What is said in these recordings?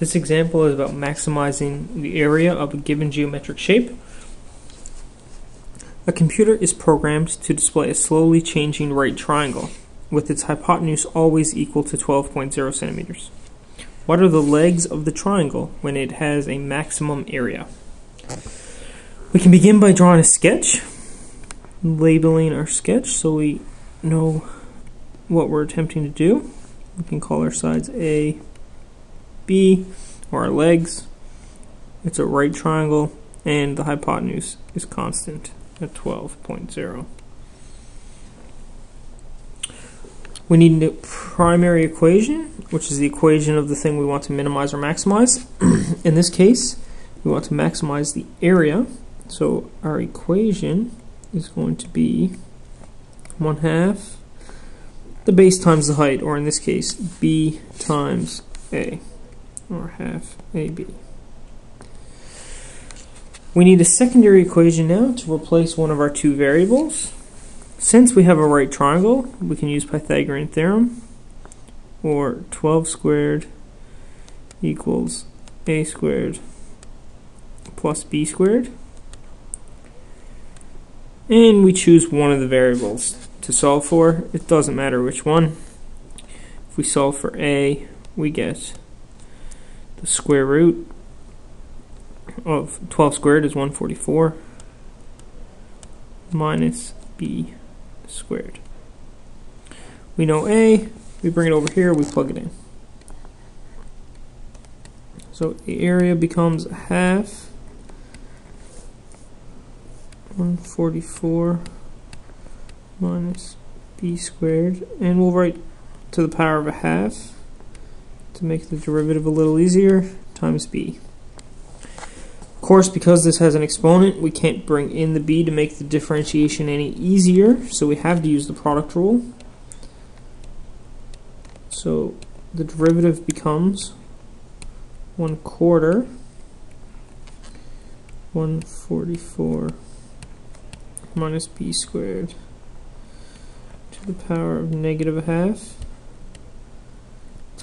This example is about maximizing the area of a given geometric shape. A computer is programmed to display a slowly changing right triangle, with its hypotenuse always equal to 12.0 centimeters. What are the legs of the triangle when it has a maximum area? We can begin by drawing a sketch, labeling our sketch so we know what we're attempting to do. We can call our sides A, B, or our legs. It's a right triangle, and the hypotenuse is constant at 12.0. We need a primary equation, which is the equation of the thing we want to minimize or maximize. In this case, we want to maximize the area. So our equation is going to be 1 half the base times the height, or in this case, b times a, or half ab. We need a secondary equation now to replace one of our two variables. Since we have a right triangle, we can use Pythagorean theorem, or 12 squared equals a squared plus b squared. And we choose one of the variables to solve for. It doesn't matter which one. If we solve for a, we get the square root of 12 squared is 144 minus b squared. We know a, we bring it over here, we plug it in. So the area becomes half 144 minus b squared, and we'll write to the power of a half to make the derivative a little easier, times b. Of course, because this has an exponent, we can't bring in the b to make the differentiation any easier, so we have to use the product rule. So the derivative becomes 1 quarter 144 minus b squared to the power of negative a half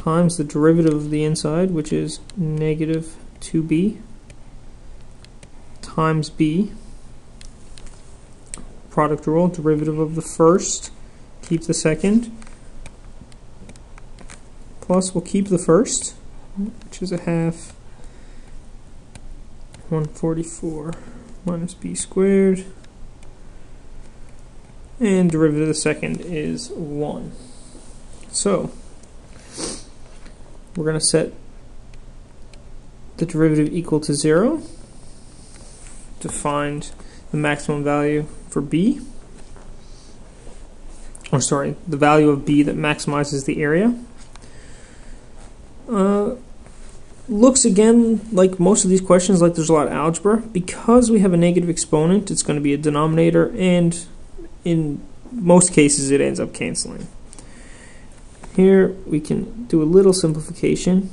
times the derivative of the inside, which is negative 2b, times b, product rule, derivative of the first, keep the second, plus we'll keep the first, which is a half 144 minus b squared and derivative of the second is 1. So, we're going to set the derivative equal to 0 to find the maximum value for b. Or sorry, the value of b that maximizes the area. Uh, looks again like most of these questions like there's a lot of algebra. Because we have a negative exponent, it's going to be a denominator and in most cases it ends up canceling. Here we can do a little simplification.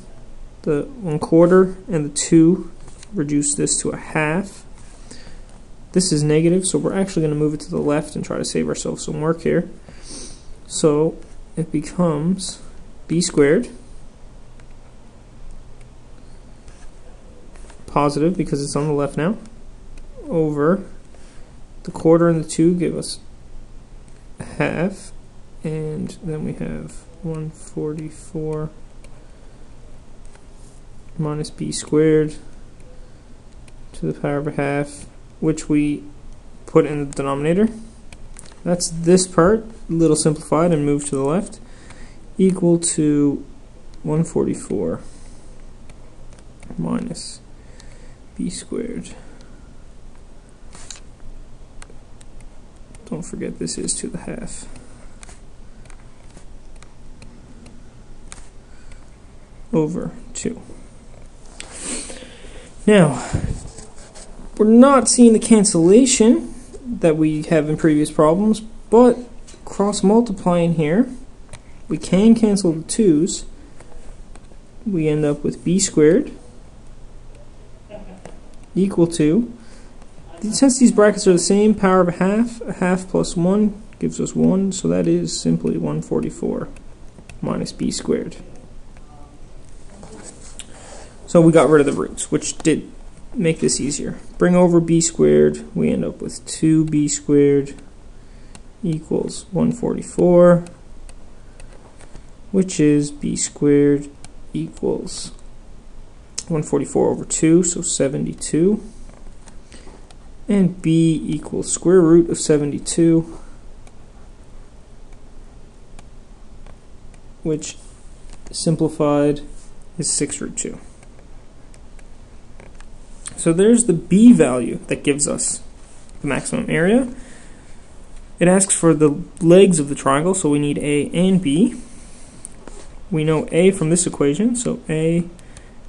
The 1 quarter and the 2 reduce this to a half. This is negative, so we're actually going to move it to the left and try to save ourselves some work here. So it becomes b squared positive because it's on the left now over the quarter and the 2 give us a half, and then we have 144 minus b squared to the power of a half, which we put in the denominator. That's this part, a little simplified and moved to the left, equal to 144 minus b squared. Don't forget this is to the half. Over 2. Now, we're not seeing the cancellation that we have in previous problems, but cross multiplying here, we can cancel the 2's. We end up with b squared equal to since these brackets are the same, power of a half, a half plus 1 gives us 1, so that is simply 144 minus b squared. So we got rid of the roots, which did make this easier. Bring over b squared, we end up with 2b squared equals 144, which is b squared equals 144 over 2, so 72. And b equals square root of 72, which simplified is 6 root 2. So there's the b value that gives us the maximum area. It asks for the legs of the triangle, so we need a and b. We know a from this equation, so a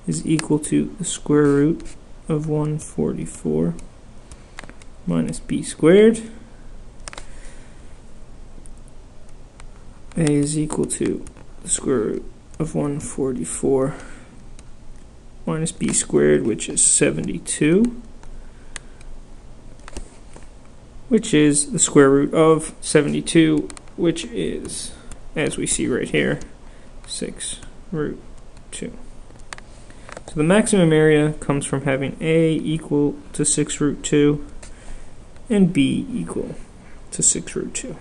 is equal to the square root of 144 minus b squared. a is equal to the square root of 144 minus b squared, which is 72, which is the square root of 72, which is, as we see right here, 6 root 2. So the maximum area comes from having a equal to 6 root 2 and b equal to 6 root 2.